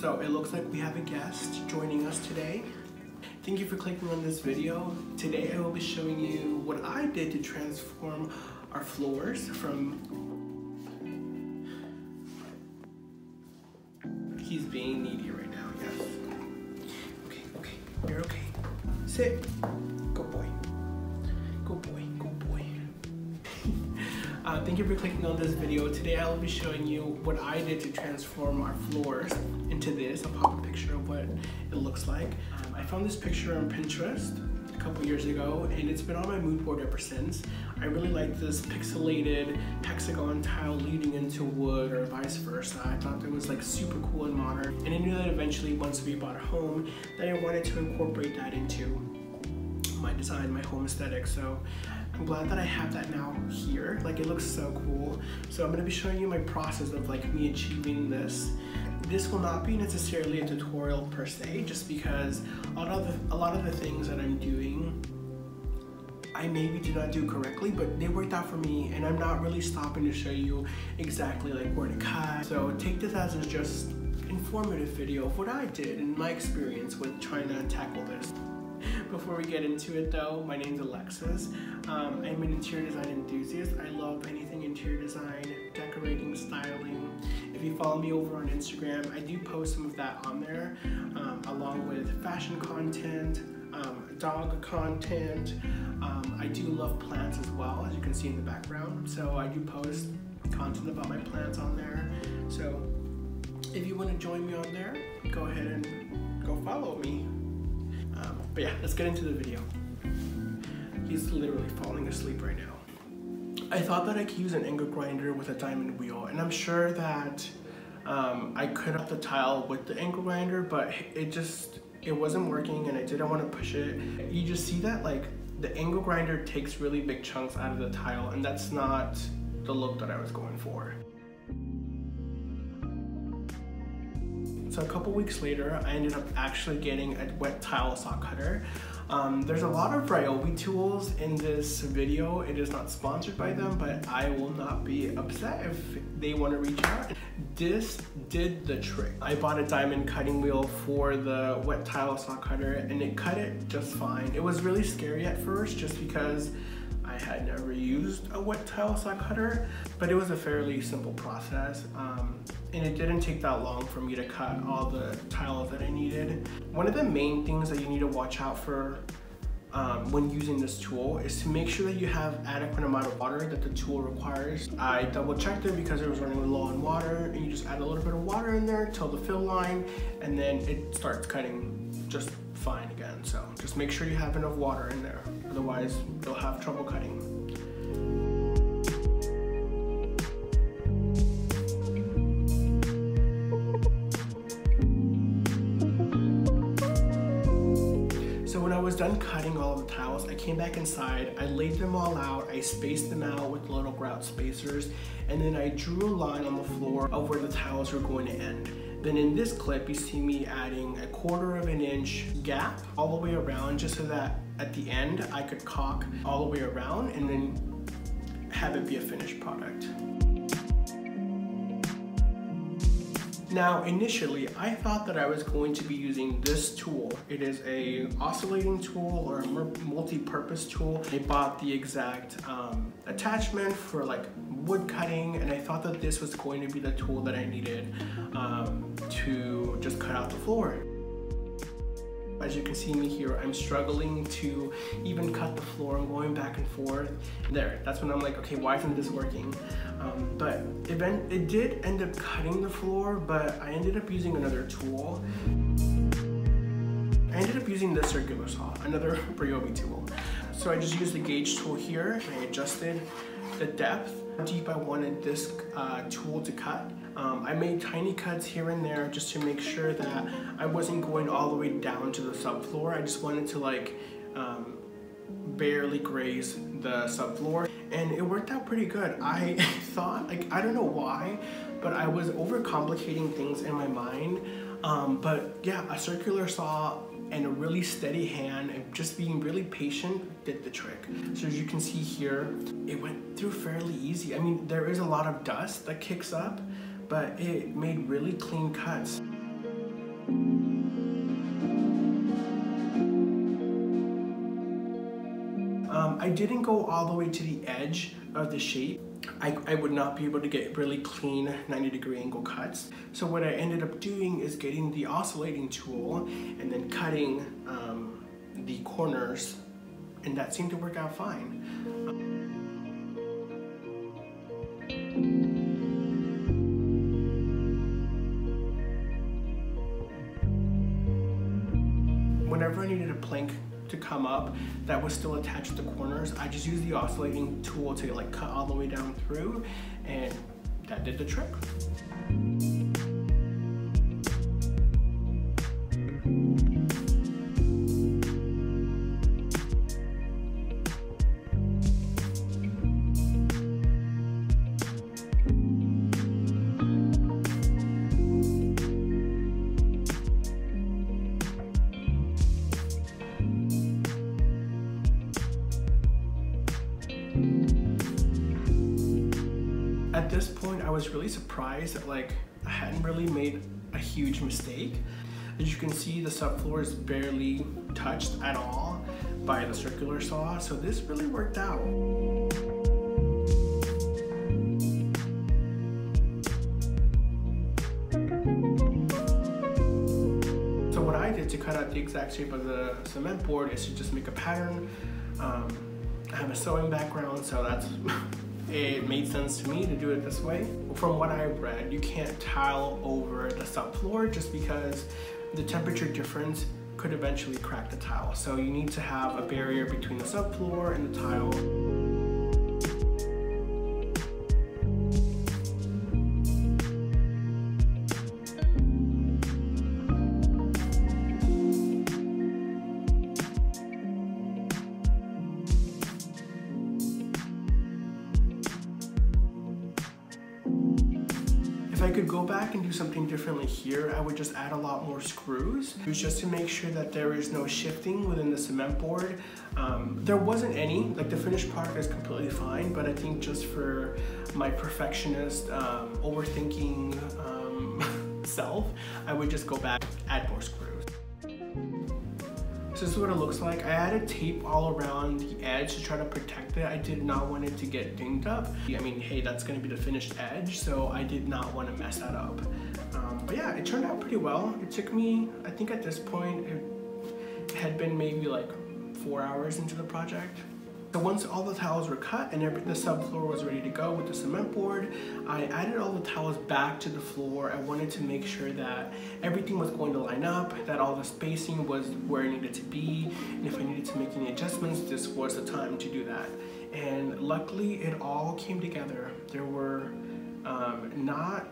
So it looks like we have a guest joining us today. Thank you for clicking on this video. Today I will be showing you what I did to transform our floors from He's being needy right now, yes. Okay, okay, you're okay. Sit. Thank you for clicking on this video. Today I will be showing you what I did to transform our floors into this. I'll pop a picture of what it looks like. Um, I found this picture on Pinterest a couple years ago and it's been on my mood board ever since. I really like this pixelated hexagon tile leading into wood or vice versa. I thought it was like super cool and modern and I knew that eventually once we bought a home that I wanted to incorporate that into my design, my home aesthetic. So I'm glad that I have that now here. Like it looks so cool. So I'm gonna be showing you my process of like me achieving this. This will not be necessarily a tutorial per se, just because a lot of the, a lot of the things that I'm doing I maybe did not do correctly, but they worked out for me and I'm not really stopping to show you exactly like where to cut. So take this as just informative video of what I did and my experience with trying to tackle this. Before we get into it though, my name's Alexis. Um, I'm an interior design enthusiast. I love anything interior design, decorating, styling. If you follow me over on Instagram, I do post some of that on there, um, along with fashion content, um, dog content. Um, I do love plants as well, as you can see in the background. So I do post content about my plants on there. So if you want to join me on there, go ahead and go follow me. Um, but yeah, let's get into the video. He's literally falling asleep right now. I thought that I could use an angle grinder with a diamond wheel, and I'm sure that um, I could have the tile with the angle grinder, but it just it wasn't working and I didn't want to push it. You just see that like the angle grinder takes really big chunks out of the tile and that's not the look that I was going for. So a couple weeks later, I ended up actually getting a wet tile saw cutter. Um, there's a lot of Ryobi tools in this video. It is not sponsored by them, but I will not be upset if they want to reach out. This did the trick. I bought a diamond cutting wheel for the wet tile saw cutter and it cut it just fine. It was really scary at first just because I had never used a wet tile saw cutter, but it was a fairly simple process. Um, and it didn't take that long for me to cut all the tiles that I needed. One of the main things that you need to watch out for um, when using this tool is to make sure that you have adequate amount of water that the tool requires. I double checked it because it was running low on water and you just add a little bit of water in there till the fill line and then it starts cutting just fine again. So just make sure you have enough water in there. Otherwise you'll have trouble cutting. Done cutting all the tiles, I came back inside, I laid them all out, I spaced them out with little grout spacers, and then I drew a line on the floor of where the tiles were going to end. Then in this clip, you see me adding a quarter of an inch gap all the way around just so that at the end, I could caulk all the way around and then have it be a finished product. Now, initially, I thought that I was going to be using this tool. It is a oscillating tool or a multi-purpose tool. I bought the exact um, attachment for like wood cutting, and I thought that this was going to be the tool that I needed um, to just cut out the floor. As you can see me here, I'm struggling to even cut the floor. I'm going back and forth. There, that's when I'm like, okay, why isn't this working? Um, but it, it did end up cutting the floor, but I ended up using another tool. I ended up using this circular saw, another Ryobi tool. So I just used the gauge tool here I adjusted the depth, how deep I wanted this uh, tool to cut. Um, I made tiny cuts here and there just to make sure that I wasn't going all the way down to the subfloor. I just wanted to like um, barely graze the subfloor and it worked out pretty good. I thought, like, I don't know why, but I was overcomplicating things in my mind. Um, but yeah, a circular saw and a really steady hand and just being really patient did the trick. So as you can see here, it went through fairly easy. I mean, there is a lot of dust that kicks up, but it made really clean cuts. Didn't go all the way to the edge of the shape. I, I would not be able to get really clean 90 degree angle cuts. So what I ended up doing is getting the oscillating tool and then cutting um, the corners and that seemed to work out fine. Whenever I needed a plank to come up that was still attached to the corners, I just used the oscillating tool to like cut all the way down through and that did the trick. At this point, I was really surprised that like I hadn't really made a huge mistake. As you can see, the subfloor is barely touched at all by the circular saw, so this really worked out. So what I did to cut out the exact shape of the cement board is to just make a pattern. Um, I have a sewing background, so that's it made sense to me to do it this way. From what I read, you can't tile over the subfloor just because the temperature difference could eventually crack the tile. So you need to have a barrier between the subfloor and the tile. If I could go back and do something differently here, I would just add a lot more screws. It was just to make sure that there is no shifting within the cement board. Um, there wasn't any, like the finished product is completely fine, but I think just for my perfectionist, um, overthinking um, self, I would just go back, add more screws. So this is what it looks like. I added tape all around the edge to try to protect it. I did not want it to get dinged up. I mean, hey, that's gonna be the finished edge, so I did not want to mess that up. Um, but yeah, it turned out pretty well. It took me, I think at this point, it had been maybe like four hours into the project. So once all the tiles were cut and the subfloor was ready to go with the cement board, I added all the tiles back to the floor. I wanted to make sure that everything was going to line up, that all the spacing was where it needed to be, and if I needed to make any adjustments, this was the time to do that. And luckily, it all came together. There were um, not,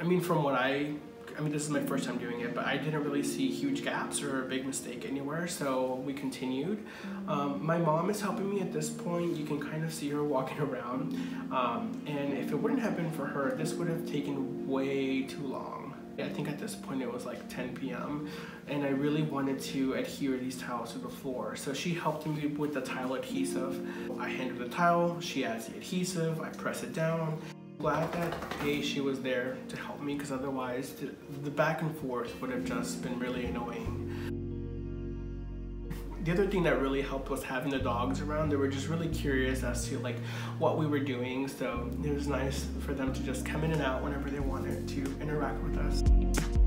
I mean, from what I I mean, this is my first time doing it, but I didn't really see huge gaps or a big mistake anywhere, so we continued. Um, my mom is helping me at this point. You can kind of see her walking around. Um, and if it wouldn't have been for her, this would have taken way too long. I think at this point it was like 10 p.m. and I really wanted to adhere these tiles to the floor. So she helped me with the tile adhesive. I hand her the tile, she adds the adhesive, I press it down, glad that A, she was there to help me because otherwise the, the back and forth would have just been really annoying. The other thing that really helped was having the dogs around. They were just really curious as to like what we were doing. So it was nice for them to just come in and out whenever they wanted to interact with us.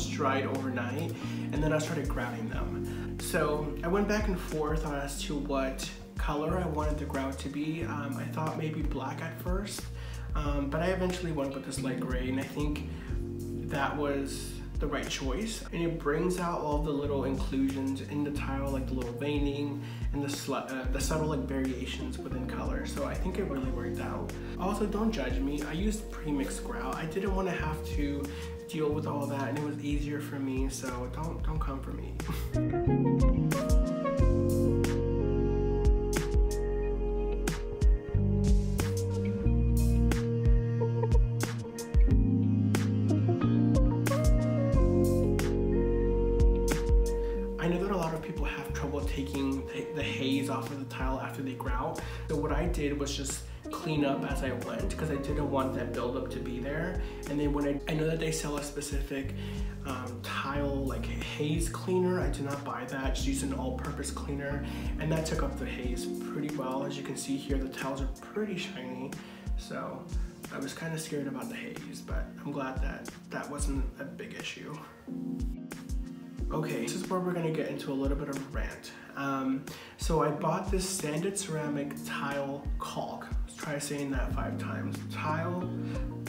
Dried overnight and then I started grouting them. So I went back and forth as to what color I wanted the grout to be. Um, I thought maybe black at first, um, but I eventually went with this light gray and I think that was the right choice. And it brings out all the little inclusions in the tile, like the little veining and the, uh, the subtle like variations within color. So I think it really worked out. Also, don't judge me. I used pre-mixed grout. I didn't want to have to deal with all that and it was easier for me. So don't, don't come for me. I did was just clean up as I went because I didn't want that buildup to be there. And then when I, I know that they sell a specific um, tile like haze cleaner, I did not buy that, just use an all-purpose cleaner. And that took up the haze pretty well. As you can see here, the tiles are pretty shiny. So I was kind of scared about the haze, but I'm glad that that wasn't a big issue. Okay, this is where we're gonna get into a little bit of rant. Um, so I bought this sanded ceramic tile caulk. Let's try saying that five times. Tile,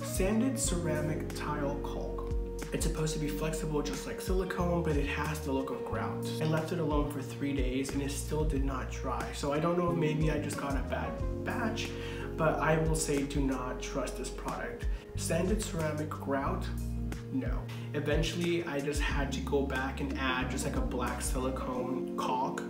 sanded ceramic tile caulk. It's supposed to be flexible just like silicone, but it has the look of grout. I left it alone for three days and it still did not dry. So I don't know, if maybe I just got a bad batch, but I will say do not trust this product. Sanded ceramic grout, no. Eventually, I just had to go back and add just like a black silicone caulk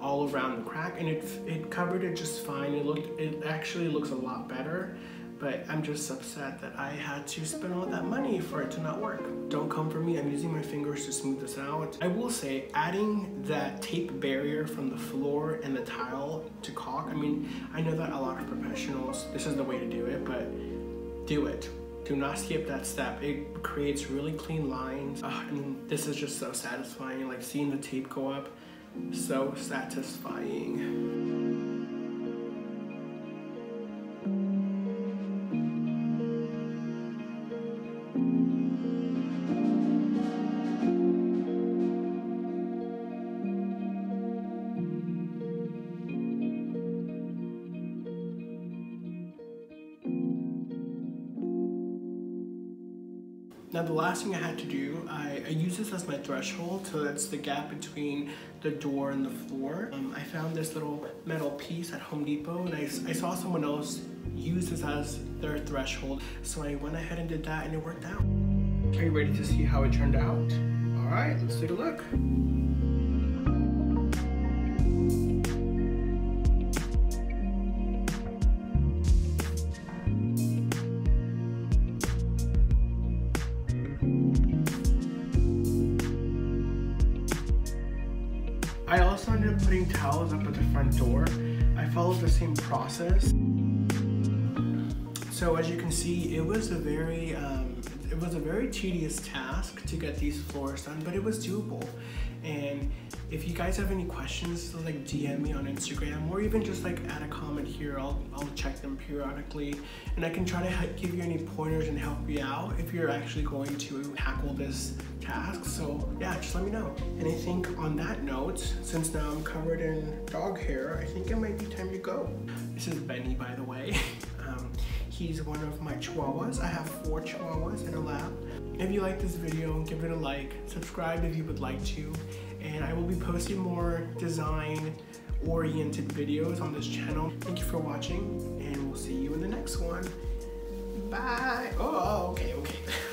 all around the crack and it, it covered it just fine. It looked, it actually looks a lot better, but I'm just upset that I had to spend all that money for it to not work. Don't come for me, I'm using my fingers to smooth this out. I will say, adding that tape barrier from the floor and the tile to caulk, I mean, I know that a lot of professionals, this is the way to do it, but do it do not skip that step. It creates really clean lines. Uh, and this is just so satisfying. Like seeing the tape go up, so satisfying. Now the last thing I had to do, I, I use this as my threshold, so that's the gap between the door and the floor. Um, I found this little metal piece at Home Depot and I, I saw someone else use this as their threshold, so I went ahead and did that and it worked out. Are you ready to see how it turned out? All right, let's take a look. Front door. I followed the same process. So as you can see, it was a very um, it was a very tedious task to get these floors done, but it was doable. And if you guys have any questions, like DM me on Instagram or even just like add a comment here. I'll, I'll check them periodically and I can try to give you any pointers and help you out if you're actually going to tackle this task. So yeah, just let me know. And I think on that note, since now I'm covered in dog hair, I think it might be time to go. This is Benny, by the way. He's one of my chihuahuas. I have four chihuahuas in a lab. If you like this video, give it a like, subscribe if you would like to, and I will be posting more design oriented videos on this channel. Thank you for watching, and we'll see you in the next one. Bye. Oh, oh okay, okay.